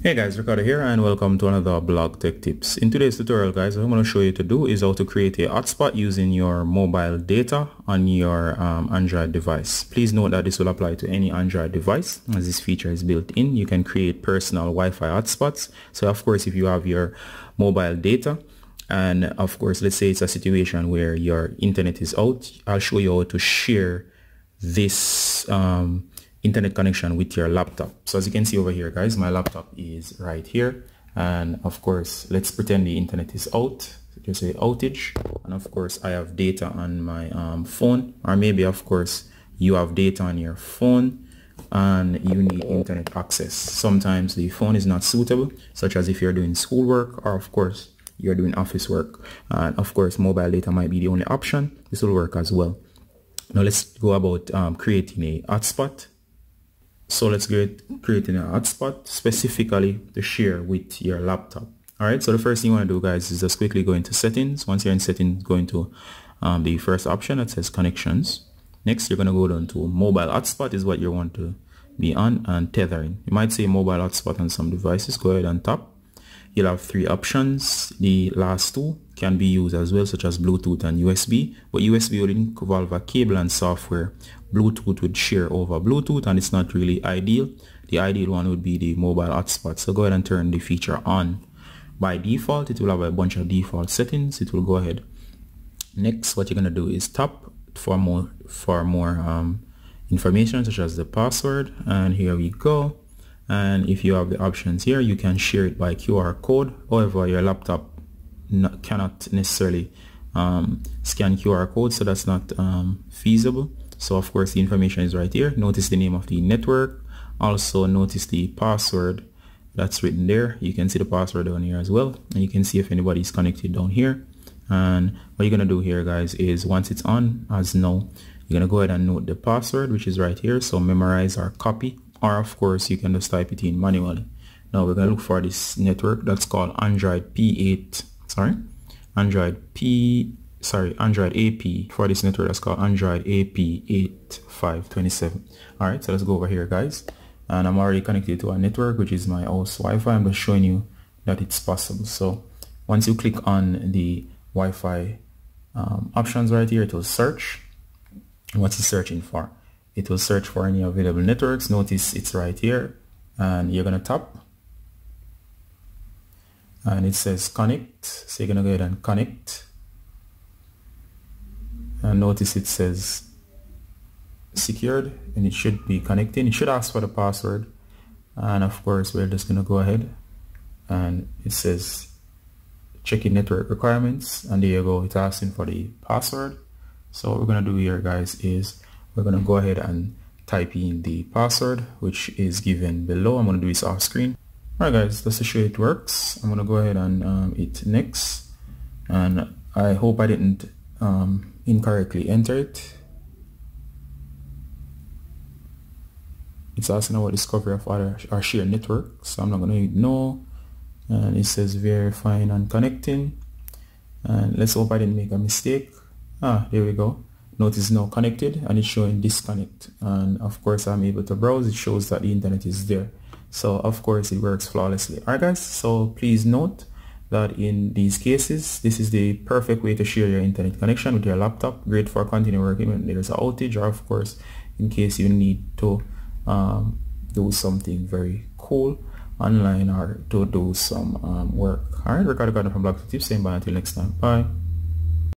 Hey guys, Ricardo here and welcome to another blog tech tips. In today's tutorial guys, what I'm going to show you to do is how to create a hotspot using your mobile data on your um, Android device. Please note that this will apply to any Android device as this feature is built in. You can create personal Wi-Fi hotspots. So of course if you have your mobile data and of course let's say it's a situation where your internet is out, I'll show you how to share this um, internet connection with your laptop. So as you can see over here, guys, my laptop is right here. And of course, let's pretend the internet is out. Just say outage. And of course, I have data on my um, phone. Or maybe, of course, you have data on your phone and you need internet access. Sometimes the phone is not suitable, such as if you're doing schoolwork or, of course, you're doing office work. And of course, mobile data might be the only option. This will work as well. Now let's go about um, creating a hotspot so let's get creating a hotspot specifically to share with your laptop. All right. So the first thing you want to do guys is just quickly go into settings. Once you're in settings, go into um, the first option that says connections. Next, you're going to go down to mobile hotspot is what you want to be on and tethering. You might say mobile hotspot on some devices. Go ahead and tap. You'll have three options. The last two can be used as well, such as Bluetooth and USB. But USB will involve a cable and software. Bluetooth would share over Bluetooth, and it's not really ideal. The ideal one would be the mobile hotspot. So go ahead and turn the feature on. By default, it will have a bunch of default settings. It will go ahead. Next, what you're gonna do is tap for more for more um, information, such as the password. And here we go and if you have the options here you can share it by QR code however your laptop not, cannot necessarily um, scan QR code so that's not um, feasible. So of course the information is right here. Notice the name of the network. Also notice the password that's written there. You can see the password down here as well and you can see if anybody is connected down here. And what you're gonna do here guys is once it's on as no you're gonna go ahead and note the password which is right here. So memorize or copy or of course you can just type it in manually. Now we're going to look for this network that's called android p8 sorry android p sorry android ap for this network that's called android ap8527 all right so let's go over here guys. And i'm already connected to a network which is my house wi-fi. I'm just showing you that it's possible. So once you click on the wi-fi um, options right here it will search. What's it searching for it will search for any available networks. Notice it's right here and you're gonna tap. And it says connect so you're gonna go ahead and connect. And notice it says secured and it should be connecting it should ask for the password. And of course we're just gonna go ahead and it says checking network requirements and there you go it's asking for the password. So what we're gonna do here guys is we're going to go ahead and type in the password which is given below. I'm going to do this off screen. Alright guys just to show it works. I'm going to go ahead and um, hit next. And I hope I didn't um, incorrectly enter it. It's asking about discovery of or shared network so I'm not going to hit no. And it says verifying and connecting. And let's hope I didn't make a mistake. Ah there we go notice now connected and it's showing disconnect. And of course I'm able to browse. It shows that the internet is there. So of course it works flawlessly. Alright guys so please note that in these cases this is the perfect way to share your internet connection with your laptop. Great for continuing working when there's an outage or of course in case you need to um, do something very cool online or to do some um, work. Alright Ricardo Gardener from Blog Tips saying bye until next time. Bye